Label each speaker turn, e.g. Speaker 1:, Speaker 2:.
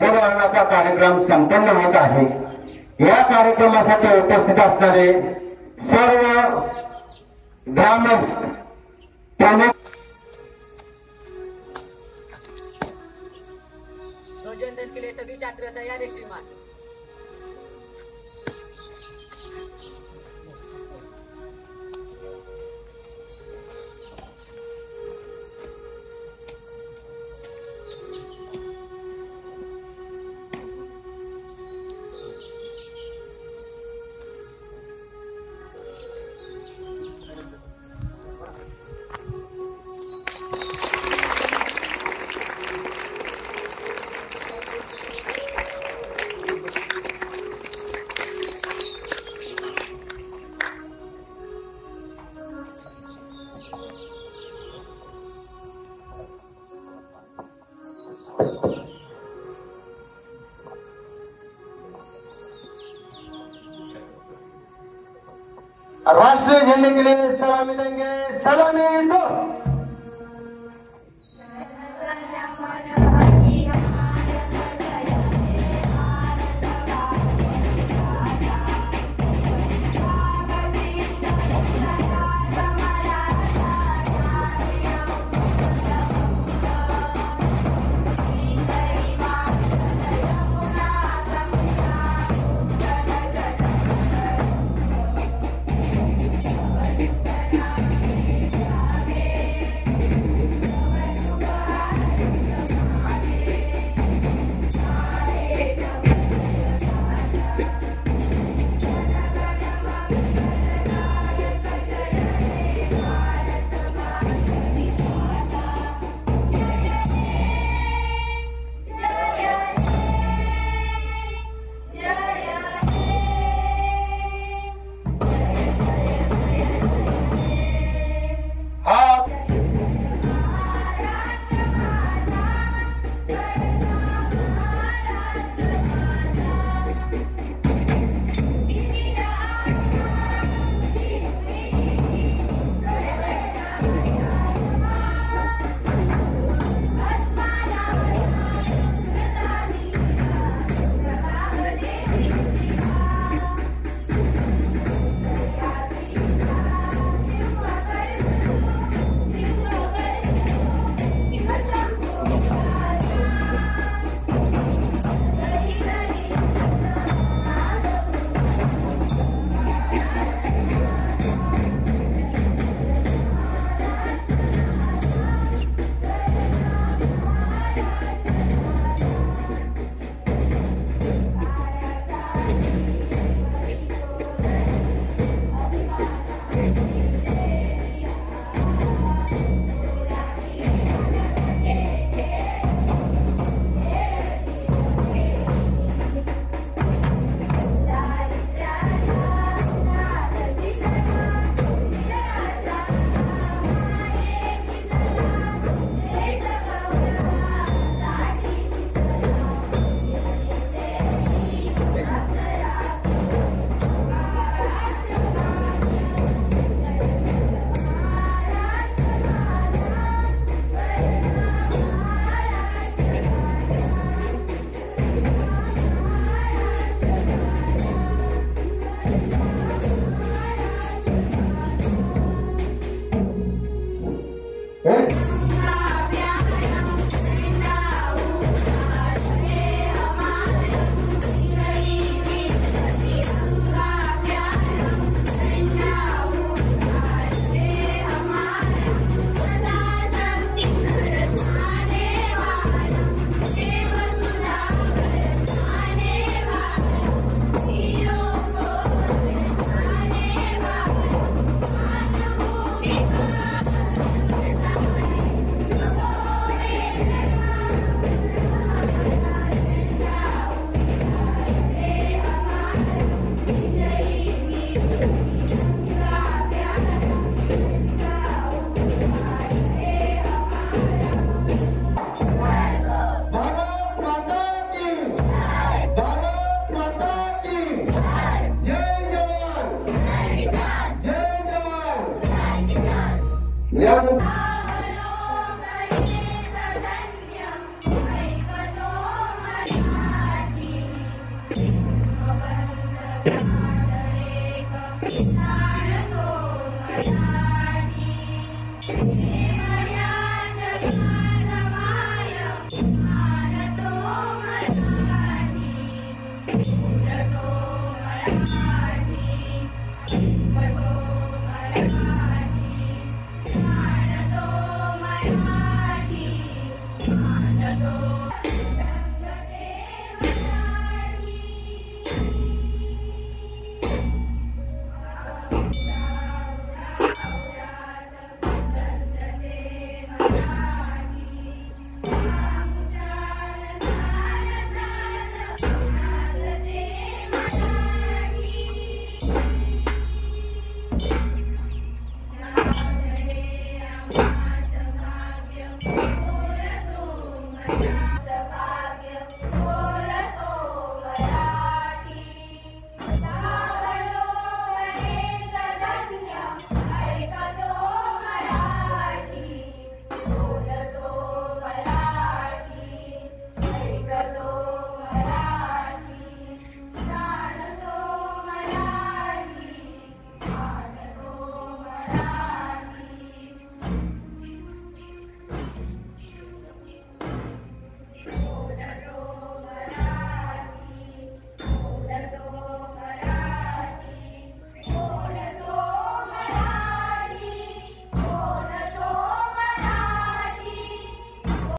Speaker 1: ध्वजवंदनाचा कार्यक्रम संपन्न होत आहे. या कार्यक्रमासाठी उपस्थित असणारे सर्व ग्रामस्थ प्रमुख
Speaker 2: के लिए सभी छात्र तैयार है श्रीमान.
Speaker 1: राष्ट्रीय झंडे के लिए सलामी देंगे सलामी दो Certo? Never. Yeah.